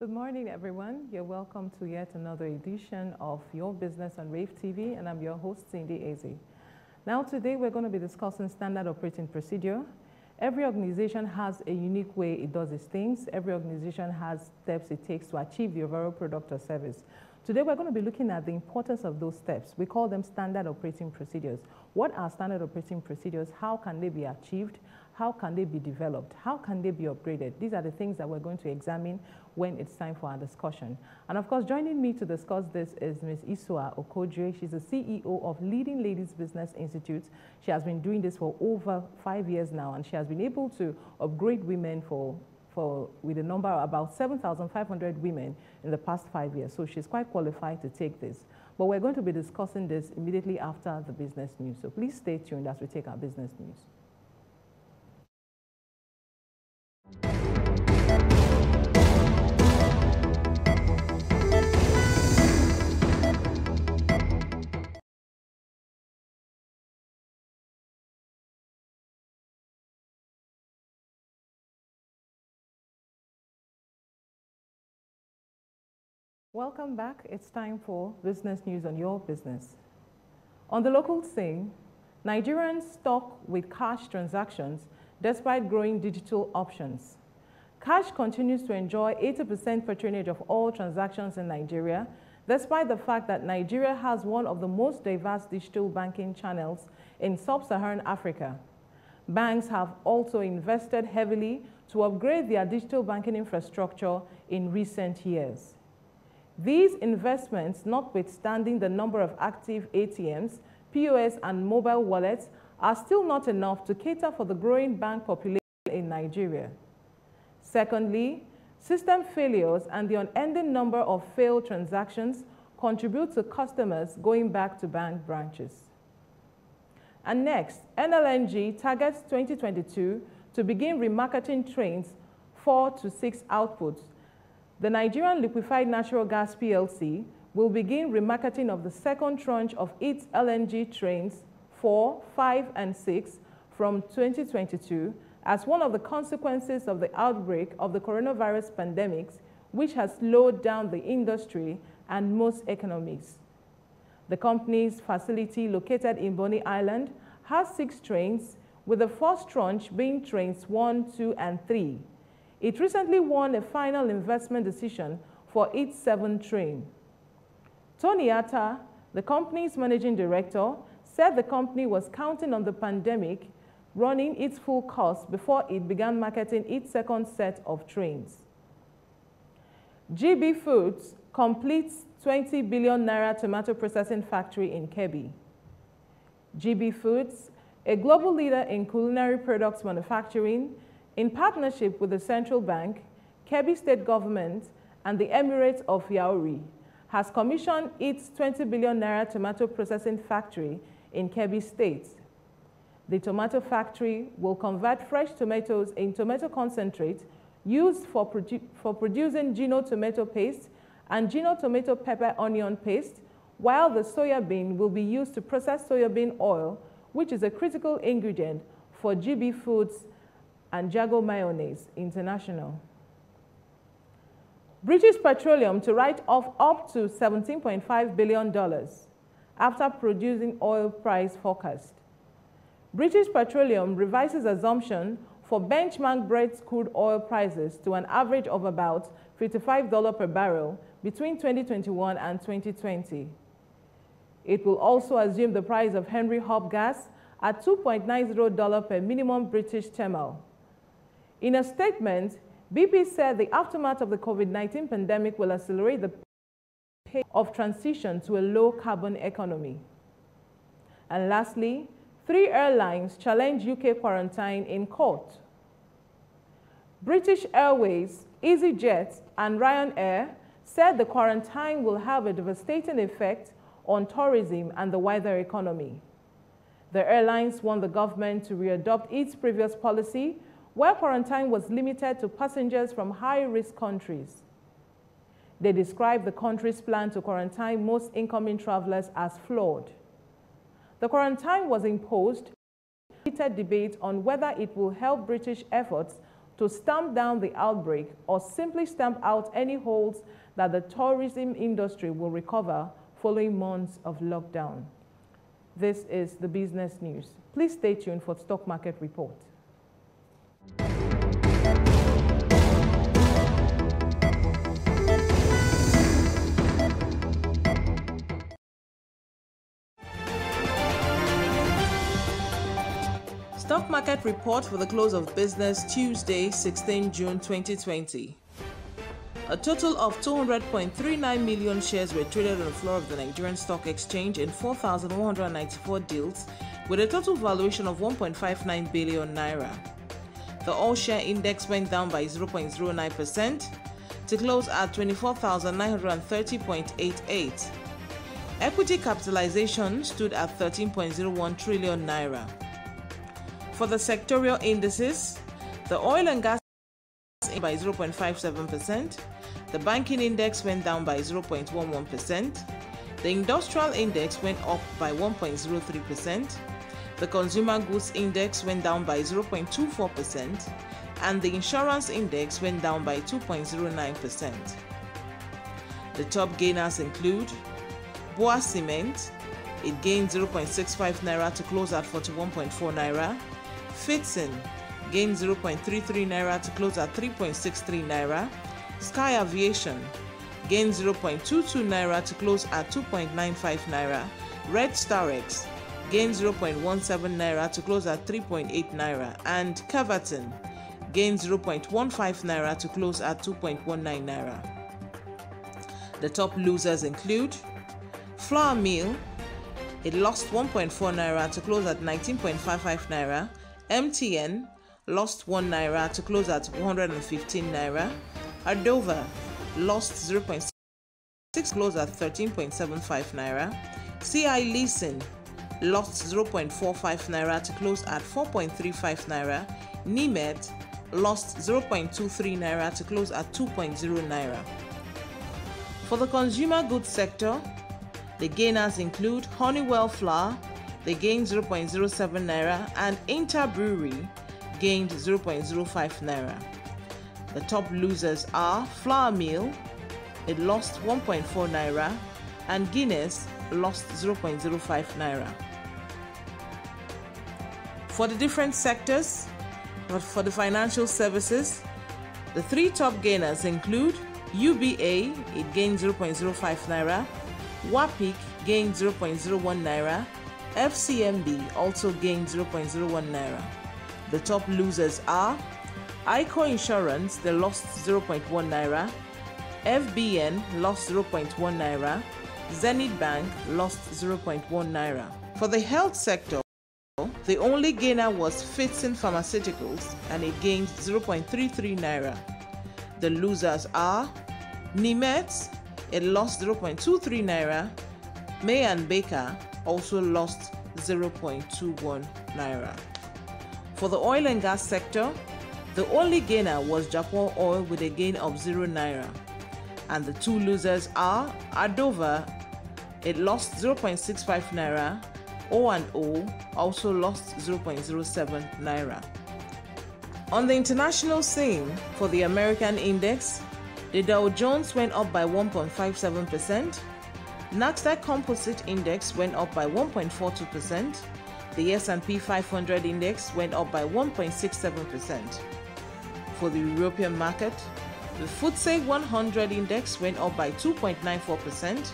Good morning, everyone. You're welcome to yet another edition of Your Business on Rave TV, and I'm your host, Cyndy Eze. Now, today we're going to be discussing standard operating procedure. Every organization has a unique way it does its things. Every organization has steps it takes to achieve the overall product or service. Today, we're going to be looking at the importance of those steps. We call them standard operating procedures. What are standard operating procedures? How can they be achieved? How can they be developed? How can they be upgraded? These are the things that we're going to examine when it's time for our discussion. And of course, joining me to discuss this is Ms. Isua Okojue. She's the CEO of Leading Ladies Business Institute. She has been doing this for over five years now, and she has been able to upgrade women for for, with a number of about 7,500 women in the past five years. So she's quite qualified to take this. But we're going to be discussing this immediately after the business news. So please stay tuned as we take our business news. Welcome back. It's time for business news on your business. On the local scene, Nigerians stock with cash transactions despite growing digital options. Cash continues to enjoy 80% patronage of all transactions in Nigeria, despite the fact that Nigeria has one of the most diverse digital banking channels in sub-Saharan Africa. Banks have also invested heavily to upgrade their digital banking infrastructure in recent years. These investments, notwithstanding the number of active ATMs, POS, and mobile wallets, are still not enough to cater for the growing bank population in Nigeria. Secondly, system failures and the unending number of failed transactions contribute to customers going back to bank branches. And next, NLNG targets 2022 to begin remarketing trains 4 to 6 outputs the Nigerian Liquefied Natural Gas PLC will begin remarketing of the second tranche of its LNG trains 4, 5, and 6 from 2022 as one of the consequences of the outbreak of the coronavirus pandemic, which has slowed down the industry and most economies. The company's facility located in Bonny Island has six trains, with the first tranche being trains 1, 2, and 3. It recently won a final investment decision for its seventh train. Tony Attah, the company's managing director, said the company was counting on the pandemic running its full course before it began marketing its second set of trains. GB Foods completes 20 billion naira tomato processing factory in Kebbi. GB Foods, a global leader in culinary products manufacturing, in partnership with the Central Bank, Kebbi State Government, and the Emirates of Yauri, has commissioned its 20 billion naira tomato processing factory in Kebbi State. The tomato factory will convert fresh tomatoes in tomato concentrate used for, produ for producing Gino tomato paste and Gino tomato pepper onion paste, while the soya bean will be used to process soya bean oil, which is a critical ingredient for GB Foods and Jago Mayonnaise International. British Petroleum to write off up to $17.5 billion after producing oil price forecast. British Petroleum revises assumption for benchmark Brent crude oil prices to an average of about $55 per barrel between 2021 and 2020. It will also assume the price of Henry Hub gas at $2.90 per minimum British thermal. In a statement, BP said the aftermath of the COVID-19 pandemic will accelerate the pace of transition to a low-carbon economy. And lastly, three airlines challenge UK quarantine in court. British Airways, EasyJet, and Ryanair said the quarantine will have a devastating effect on tourism and the wider economy. The airlines want the government to readopt its previous policy where quarantine was limited to passengers from high-risk countries. They described the country's plan to quarantine most incoming travelers as flawed. The quarantine was imposed heated debate on whether it will help British efforts to stamp down the outbreak or simply stamp out any holes that the tourism industry will recover following months of lockdown. This is the business news. Please stay tuned for stock market report. Stock market report for the close of business Tuesday, 16 June 2020. A total of 200.39 million shares were traded on the floor of the Nigerian Stock Exchange in 4,194 deals with a total valuation of 1.59 billion naira. The all share index went down by 0.09% to close at 24,930.88. Equity capitalization stood at 13.01 trillion naira. For the sectorial indices, the oil and gas by 0.57%, the banking index went down by 0.11%, the industrial index went up by 1.03%, the consumer goods index went down by 0.24%, and the insurance index went down by 2.09%. The top gainers include BUA Cement, it gained 0.65 naira to close at 41.4 naira. Fidson gained 0.33 naira to close at 3.63 naira. Sky Aviation gained 0.22 naira to close at 2.95 naira. Red Starex gained 0.17 naira to close at 3.8 naira. And Caverton gained 0.15 naira to close at 2.19 naira. The top losers include Flour Mill, it lost 1.4 naira to close at 19.55 naira. MTN lost 1 naira to close at 115 naira. Ardova lost 0.6 close at 13.75 naira. CI Leasing lost 0.45 naira to close at 4.35 naira. Neimeth lost 0.23 naira to close at 2.0 naira. For the consumer goods sector, the gainers include Honeywell Flour, they gained 0.07 naira, and Inter Brewery gained 0.05 naira. The top losers are Flour Mill, it lost 1.4 naira, and Guinness lost 0.05 naira. For the different sectors, but for the financial services, the three top gainers include UBA, it gained 0.05 naira, WAPIC gained 0.01 naira, FCMB also gained 0.01 naira. The top losers are AIICO Insurance, they lost 0.1 naira, FBN lost 0.1 naira, Zenith Bank lost 0.1 naira. For the health sector, the only gainer was Fidson Pharmaceuticals and it gained 0.33 naira. The losers are Neimeth, it lost 0.23 naira. May and Baker also lost 0.21 naira. For the oil and gas sector, the only gainer was Japaul Oil with a gain of 0 naira. And the two losers are Ardova, it lost 0.65 naira. Oando also lost 0.07 naira. On the international scene, for the American index, the Dow Jones went up by 1.57%, Nasdaq Composite Index went up by 1.42%, the S&P 500 index went up by 1.67%. For the European market, the FTSE 100 index went up by 2.94%,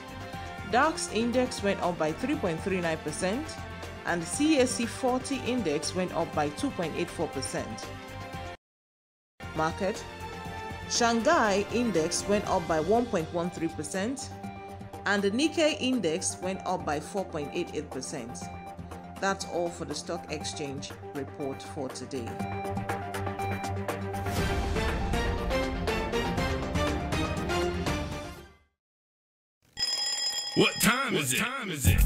DAX index went up by 3.39%, and the CAC 40 index went up by 2.84%. Market Shanghai index went up by 1.13%, and the Nikkei index went up by 4.88%. That's all for the stock exchange report for today. What time is it? Time is it?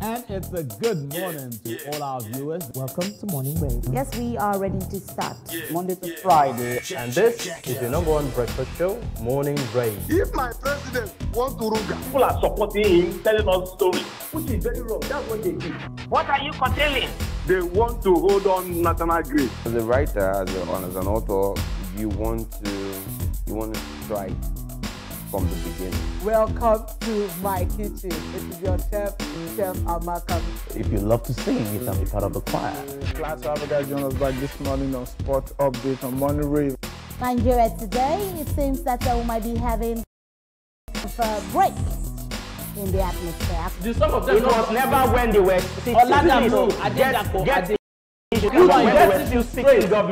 And it's a good morning to all our viewers. Welcome to Morning Wave. Yes, we are ready to start. Monday to Friday. And this is the number one breakfast show, Morning Brave. If my president wants to ruga, People are supporting him, telling us stories, which is very wrong. That's what they do. What are you curtailing? they want to hold on national grid. As a writer, as, a, as an author, you want to you want to strike from the beginning. Welcome to my kitchen. It is your chef, Chef Amaka. If you love to sing, you can be part of the choir. Glad to have you guys join us back this morning on Sport Update on Morning Rave. Nigeria today, it seems that we might be having a break in the atmosphere. The some of them it was never when they were sitting. Oladapo, Adedapo, get, get,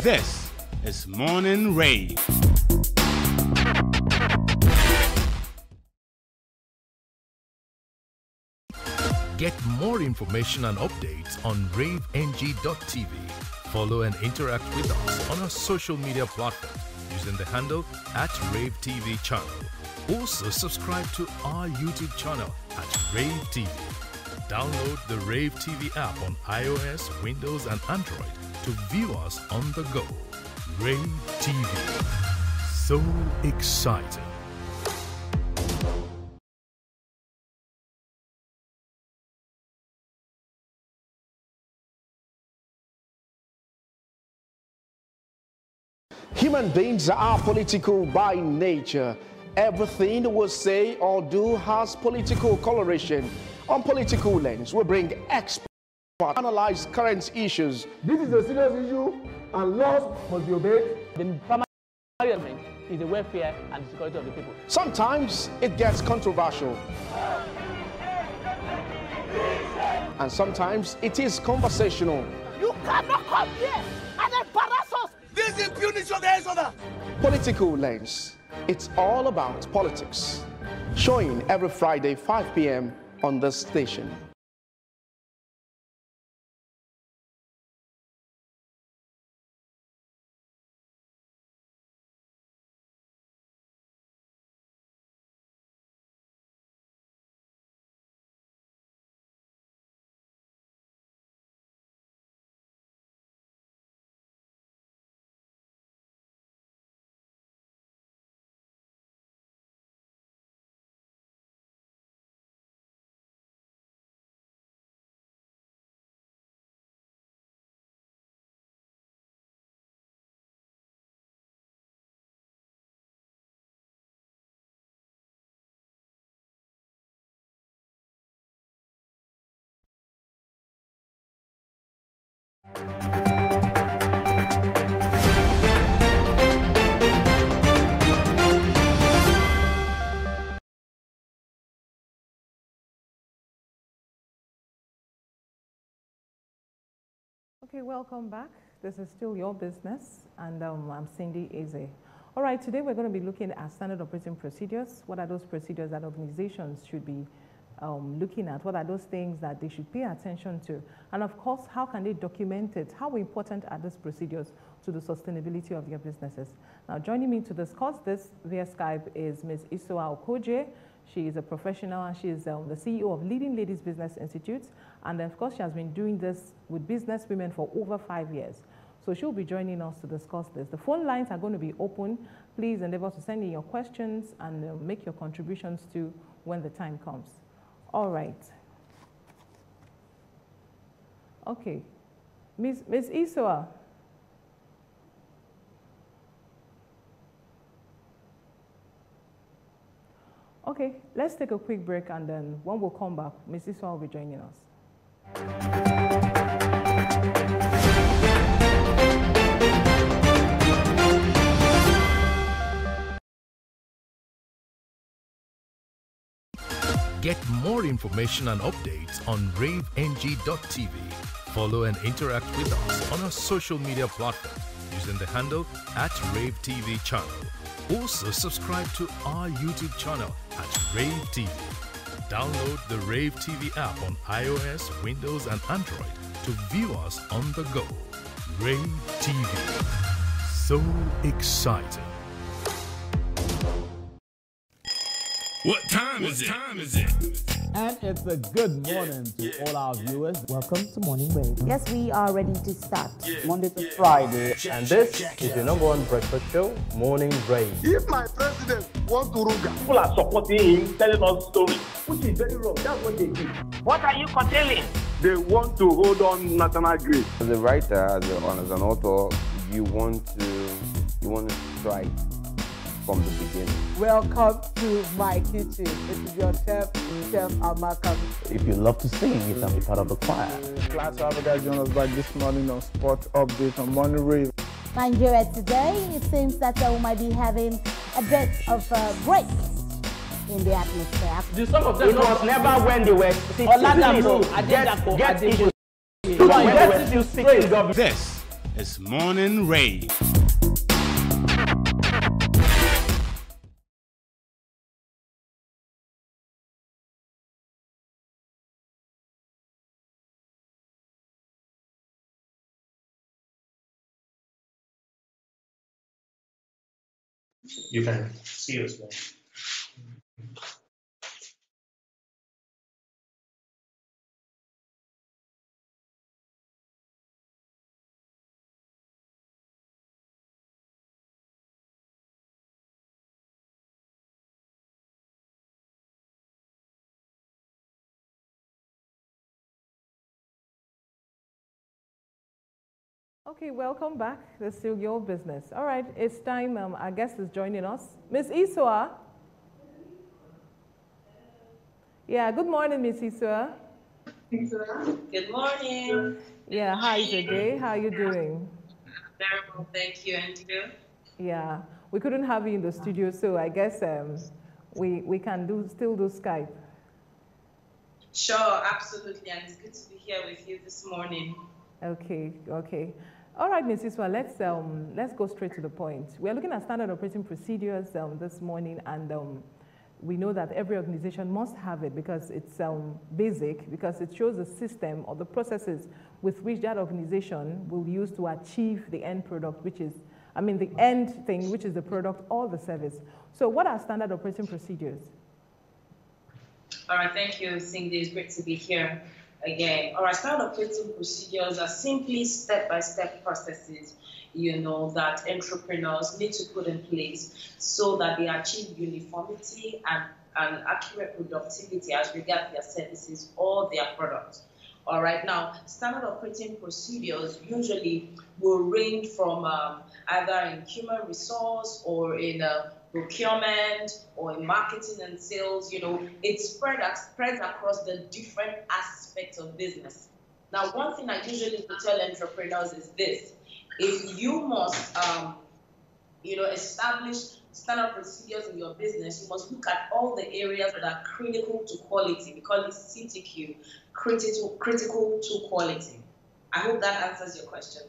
This is Morning Rave. Get more information and updates on raveng.tv. Follow and interact with us on our social media platforms using the handle at Rave TV channel. Also subscribe to our YouTube channel at Rave TV. Download the Rave TV app on iOS, Windows, and Android to view us on the go. Rave TV. So exciting. Human beings are political by nature. Everything we say or do has political coloration. On political lens, we bring experts to analyze current issues. This is a serious issue and laws must be obeyed. The primary element is the welfare and the security of the people. Sometimes it gets controversial. And sometimes it is conversational. You cannot come here and embarrass the Exodus. Political lens. It's all about politics. Showing every Friday, 5 p.m. on this station. Okay, welcome back. This is still your business, and um, I'm Cyndy Eze. All right, today we're going to be looking at standard operating procedures. What are those procedures that organizations should be um, looking at? What are those things that they should pay attention to? And of course, how can they document it? How important are these procedures to the sustainability of your businesses? Now, joining me to discuss this via Skype is Ms. Isoa Okoje. She is a professional and she is um, the CEO of Leading Ladies Business Institute. And of course, she has been doing this with business women for over five years. So she'll be joining us to discuss this. The phone lines are going to be open. Please endeavor to send in your questions and uh, make your contributions to when the time comes. All right. Okay. Ms. Ms. Isoa. Okay, let's take a quick break and then when we'll come back, Ms. Isoa will be joining us. Get more information and updates on raveng.tv. Follow and interact with us on our social media platforms using the handle at Rave TV channel. Also subscribe to our YouTube channel at Rave TV. Download the Rave TV app on iOS, Windows, and Android to view us on the go. Rave TV. So exciting. What time is it? Time is it? And it's a good morning to all our viewers. Welcome to Morning Wave. Yes, we are ready to start. Monday to Friday. And this is your number one breakfast show, Morning Rave. If my president wants to Ruga, people are supporting him, telling us stories, which is very wrong. That's what they do. What are you curtailing? They want to hold on national grid. As a writer, as, a, as an author, you want to you want to strike from the beginning. Welcome to my kitchen. It is your chef, Chef Amaka. If you love to sing, you can be part of the choir. Glad to have you guys join us back this morning on Sport Update on Morning Rave. Nigeria today, it seems that we might be having a bit of a break in the atmosphere. Do some of them It was never when they were sitting. Oladapo, Get, Adedapo, get issues. Get issues. This is Morning Rave. You can see as there. Okay, welcome back. This is still your business. All right, it's time. Um, our guest is joining us. Miss Iswa. Yeah, good morning, Miss Iswa. Good morning. Yeah, how is your day? How are you doing? Very well, thank you. And you? Yeah, we couldn't have you in the studio, so I guess um, we, we can do still do Skype. Sure, absolutely. And it's good to be here with you this morning. Okay, okay. All right, Ms. Iswa, let's, um, let's go straight to the point. We're looking at standard operating procedures um, this morning, and um, we know that every organization must have it because it's um, basic, because it shows the system or the processes with which that organization will use to achieve the end product, which is, I mean, the end thing, which is the product or the service. So what are standard operating procedures? All right, thank you, Cyndy. It's great to be here again. All right, standard operating procedures are simply step-by-step processes, you know, that entrepreneurs need to put in place so that they achieve uniformity and, and accurate productivity as regards their services or their products. All right, now, standard operating procedures usually will range from um, either in human resource or in uh, procurement or in marketing and sales, you know, it spread, spreads across the different aspects of business. Now, one thing I usually tell entrepreneurs is this: if you must, um, you know, establish standard procedures in your business, you must look at all the areas that are critical to quality. We call it CTQ, critical critical to quality. I hope that answers your question.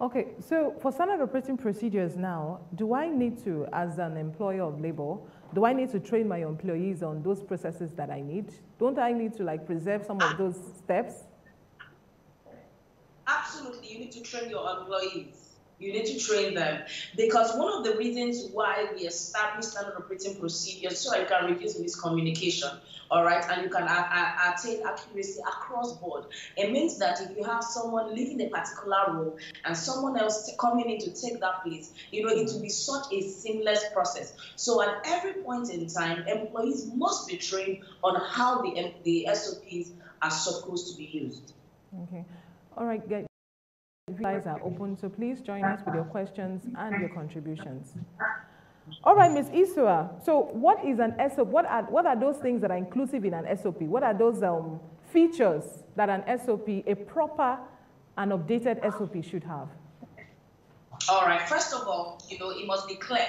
Okay, so for standard operating procedures now, do I need to, as an employer of labor, do I need to train my employees on those processes that I need? Don't I need to like preserve some of those steps? Absolutely, you need to train your employees. You need to train them because one of the reasons why we establish standard operating procedures so you can reduce miscommunication, all right, and you can attain accuracy across board. It means that if you have someone leaving a particular role and someone else coming in to take that place, you know, it will be such a seamless process. So at every point in time, employees must be trained on how the the SOPs are supposed to be used. Okay, all right, You are open, so please join us with your questions and your contributions. All right, Ms. Isua. So, what is an SOP? What are, what are those things that are inclusive in an SOP? What are those um, features that an SOP, a proper and updated SOP, should have? All right. First of all, you know, it must be clear,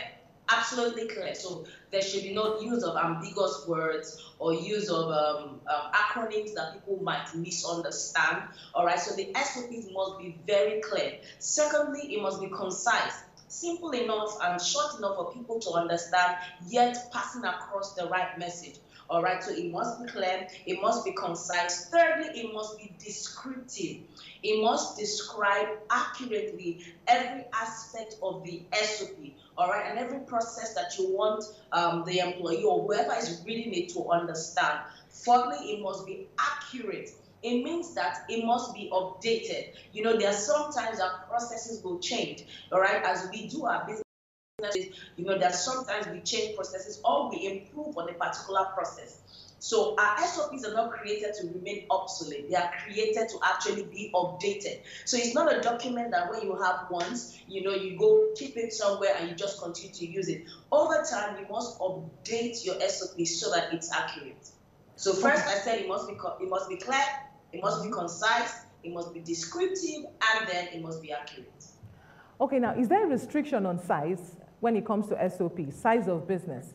absolutely clear. So there should be no use of ambiguous words or use of um, um, acronyms that people might misunderstand. All right. So the SOPs must be very clear. Secondly, it must be concise simple enough and short enough for people to understand, yet passing across the right message. All right, so it must be clear, it must be concise. Thirdly, it must be descriptive. It must describe accurately every aspect of the SOP, all right, and every process that you want um, the employee or whoever is reading it to understand. Fourthly, it must be accurate. It means that it must be updated. You know, there are sometimes our processes will change, all right, as we do our business you know, that sometimes we change processes or we improve on a particular process. So our SOPs are not created to remain obsolete. They are created to actually be updated. So it's not a document that when you have once, you know, you go keep it somewhere and you just continue to use it. Over time, you must update your SOP so that it's accurate. So first, I said it must be it must be clear, it must be concise, it must be descriptive, and then it must be accurate. Okay, now is there a restriction on size when it comes to SOP, size of business?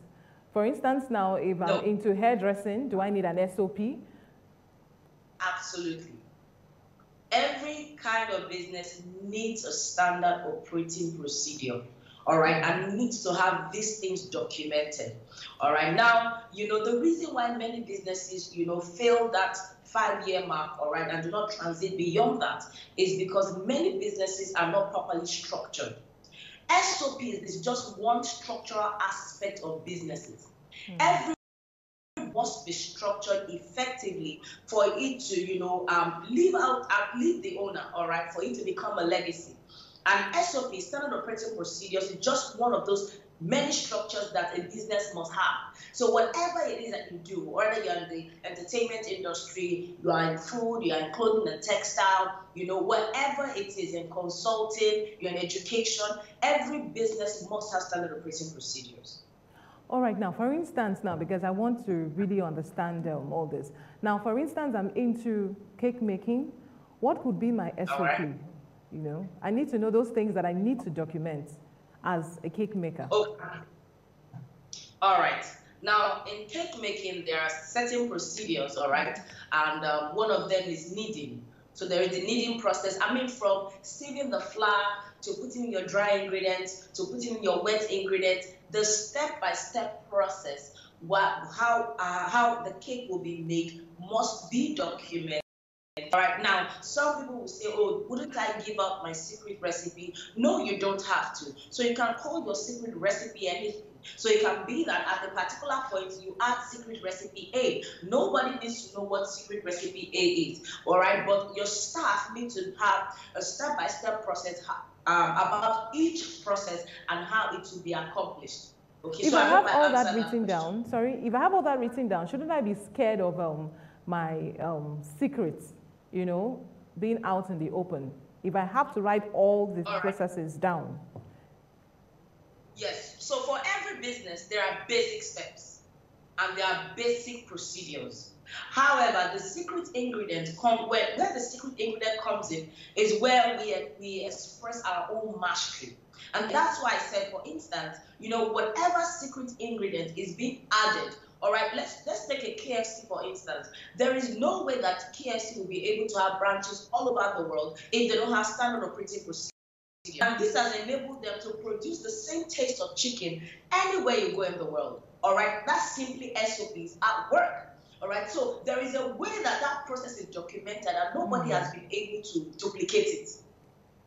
For instance, now if no. I'm into hairdressing, do I need an SOP? Absolutely. Every kind of business needs a standard operating procedure all right, and needs to have these things documented. All right, now, you know, the reason why many businesses, you know, fail that five year mark, all right, and do not transit beyond that is because many businesses are not properly structured. SOP is just one structural aspect of businesses. Mm. Every must be structured effectively for it to, you know, um, leave out, uh, leave the owner, all right, for it to become a legacy. And SOP, standard operating procedures, is just one of those many structures that a business must have. So whatever it is that you do, whether you're in the entertainment industry, you are in food, you are in clothing and textile, you know, whatever it is in consulting, you're in education, every business must have standard operating procedures. All right, now, for instance, now, because I want to really understand um, all this. Now, for instance, I'm into cake making. What could be my SOP? Right. You know, I need to know those things that I need to document as a cake maker. Oh. All right. Now, in cake making, there are certain procedures, all right? And um, one of them is kneading. So there is the kneading process. I mean, from sieving the flour to putting your dry ingredients to putting your wet ingredients, the step-by-step process, what, how, uh, how the cake will be made must be documented. All right, now some people will say, Oh, wouldn't I give up my secret recipe? No, you don't have to. So you can call your secret recipe anything. So it can be that at a particular point you add secret recipe A. Nobody needs to know what secret recipe A is. All right, but your staff need to have a step by step process um, about each process and how it will be accomplished. Okay, if so I, I have all that written that down, sorry, if I have all that written down, shouldn't I be scared of um, my um, secrets? You know, being out in the open, if I have to write all the all processes right. down? Yes. So for every business, there are basic steps and there are basic procedures. However, the secret ingredient come where, where the secret ingredient comes in is where we we express our own mastery. And that's why I said, for instance, you know, whatever secret ingredient is being added all right, let's let's take a KFC for instance. There is no way that KFC will be able to have branches all over the world if they don't have standard operating procedures. And this has enabled them to produce the same taste of chicken anywhere you go in the world. All right, that's simply SOPs at work. All right, so there is a way that that process is documented and nobody mm-hmm. has been able to duplicate it.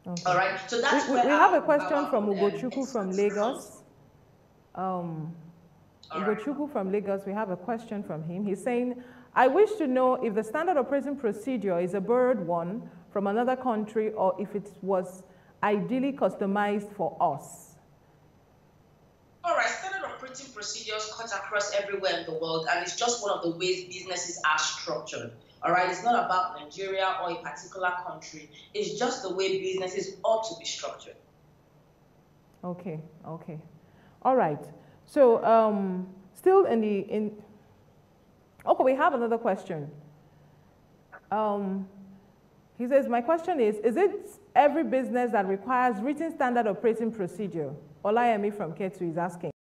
Okay. All right, so that's we, we, we have a question from Ugochukwu from Lagos. Um, Ugochukwu from Lagos, we have a question from him. He's saying, I wish to know if the standard operating procedure is a borrowed one from another country or if it was ideally customized for us. All right, standard operating procedures cut across everywhere in the world, and it's just one of the ways businesses are structured. All right, it's not about Nigeria or a particular country. It's just the way businesses ought to be structured. Okay, okay. All right. So um, still in the, in, okay, we have another question. Um, he says, my question is, is it every business that requires written standard operating procedure? Olayemi from K2 is asking.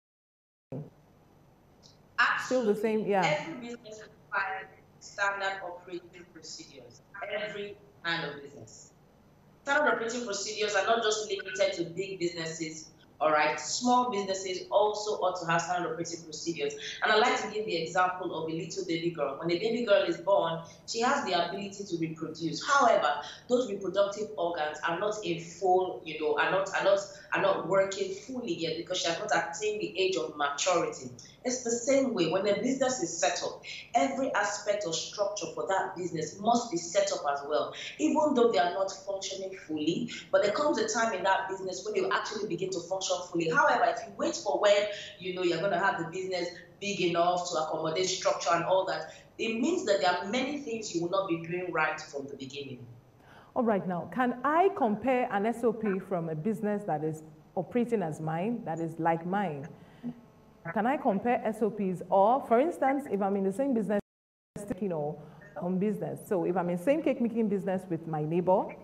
Still the same, yeah. Every business requires standard operating procedures. Every kind of business. Standard operating procedures are not just limited to big businesses All right, small businesses also ought to have standard operating procedures. And I like to give the example of a little baby girl. When a baby girl is born, she has the ability to reproduce. However, those reproductive organs are not in full, you know, are not are not are not working fully yet because she has not attained the age of maturity. It's the same way when a business is set up, every aspect or structure for that business must be set up as well, even though they are not functioning fully. But there comes a time in that business when you actually begin to function fully. However, if you wait for when you know you're going to have the business big enough to accommodate structure and all that, it means that there are many things you will not be doing right from the beginning. All right, now, can I compare an SOP from a business that is operating as mine, that is like mine? Can I compare SOPs? Or, for instance, if I'm in the same business, you know, on business. So if I'm in same cake making business with my neighbor,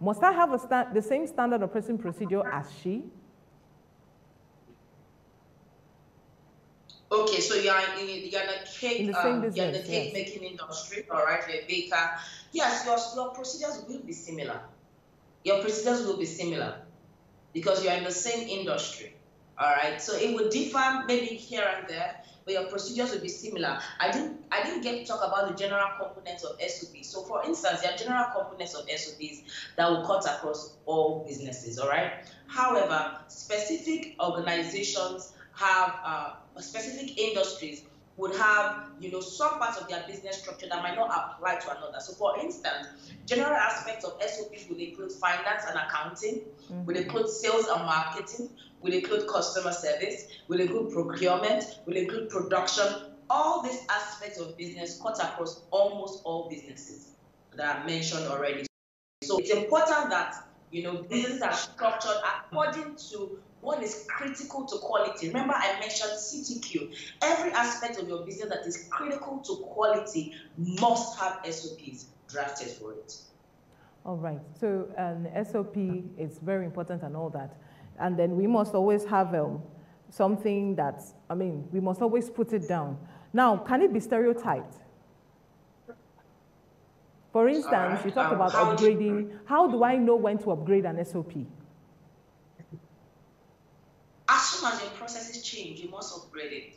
must I have a the same standard operating procedure as she? Okay, so you're in, you're in a cake, in the, um, business, you're in the cake yes. making industry, all right, you're a baker. Yes, your, your procedures will be similar. Your procedures will be similar because you're in the same industry. All right. So it would differ maybe here and there, but your procedures would be similar. I didn't I didn't get to talk about the general components of SOPs. So for instance, there are general components of SOPs that will cut across all businesses. All right. However, specific organizations have uh, specific industries would have, you know, some parts of their business structure that might not apply to another. So, for instance, general aspects of SOPs will include finance and accounting, mm-hmm. will include sales and marketing, will include customer service, will include procurement, will include production. All these aspects of business cut across almost all businesses that I mentioned already. So, it's important that you know businesses are structured according to what is critical to quality. Remember, I mentioned CTQ. Every aspect of your business that is critical to quality must have SOPs drafted for it. All right. So an SOP is very important and all that. And then we must always have um, something that, I mean, we must always put it down. Now, can it be stereotyped? For instance, right. you talk um, about how upgrading. How do I know when to upgrade an SOP? As soon as your processes change, you must upgrade it.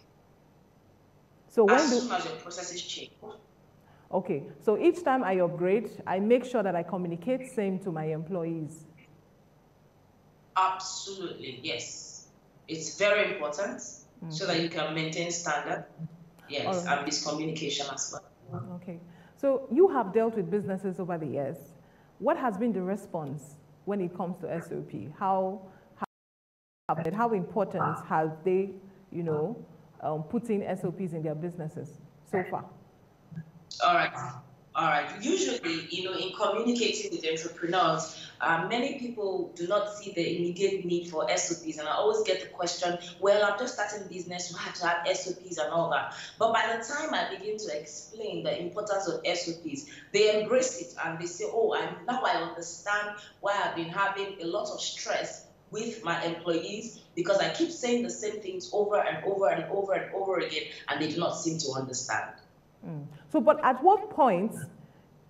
So when as do, soon as your processes change. Okay, so each time I upgrade, I make sure that I communicate same to my employees. Absolutely, yes. It's very important mm-hmm. so that you can maintain standard. Yes, right. and miscommunication as well. Okay, so you have dealt with businesses over the years. What has been the response when it comes to SOP? How how important have they, you know, um, putting SOPs in their businesses so far? All right. All right. Usually, you know, in communicating with entrepreneurs, uh, many people do not see the immediate need for SOPs. And I always get the question, well, I'm just starting business, you have to have SOPs and all that. But by the time I begin to explain the importance of SOPs, they embrace it and they say, oh, I, now I understand why I've been having a lot of stress with my employees because I keep saying the same things over and over and over and over again, and they do not seem to understand. Mm. So, but at what point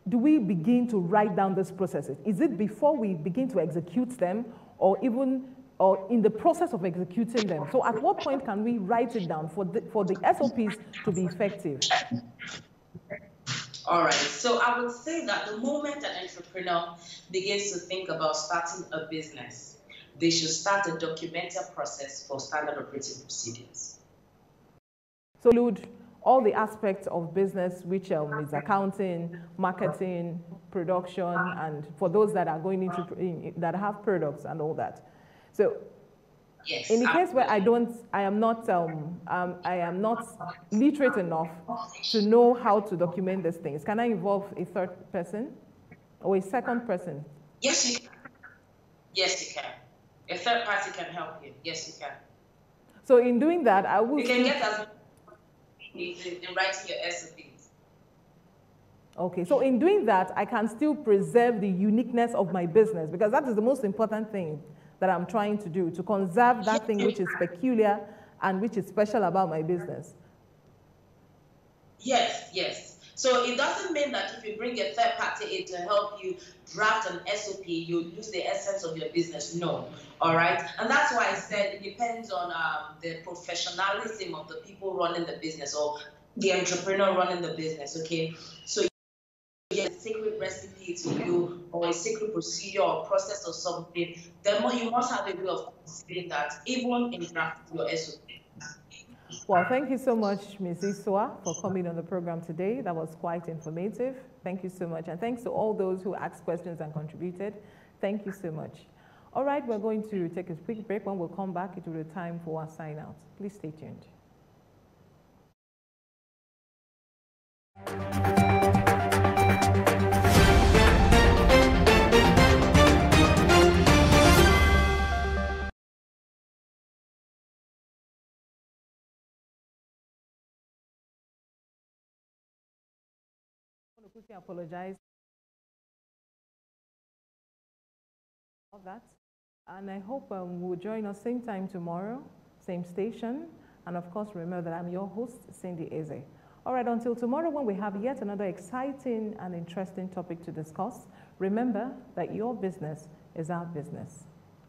do we begin to write down these processes? Is it before we begin to execute them, or even or in the process of executing them? So, at what point can we write it down for the, for the SOPs to be effective? All right. So I would say that the moment an entrepreneur begins to think about starting a business, they should start a documented process for standard operating procedures. So include all the aspects of business, which um, is accounting, marketing, production, and for those that are going into in, that have products and all that. So, yes, in the case where I don't, I am not, um, um, I am not literate enough to know how to document these things. Can I involve a third person or a second person? Yes, you can. Yes, you can. A third party can help you. Yes, you can. So in doing that, I will. You can get as in writing your SOPs. Okay, so in doing that, I can still preserve the uniqueness of my business because that is the most important thing that I'm trying to do to conserve that thing which is peculiar and which is special about my business. Yes, yes. So it doesn't mean that if you bring a third party in to help you draft an SOP, you lose the essence of your business. No. All right. And that's why I said it depends on um, the professionalism of the people running the business or the entrepreneur running the business. Okay. So a secret recipe to you or a secret procedure or process or something, then you must have a way of considering that even in drafting your SOP. Well, thank you so much, Ms. Iswa, for coming on the program today. That was quite informative. Thank you so much. And thanks to all those who asked questions and contributed. Thank you so much. All right, we're going to take a quick break. When we'll come back, it will be time for our sign out. Please stay tuned. Quickly apologize for that. And I hope um, will join us same time tomorrow, same station. And of course, remember that I'm your host, Cyndy Eze. All right, until tomorrow when we have yet another exciting and interesting topic to discuss, remember that your business is our business.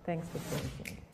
Thanks for tuned.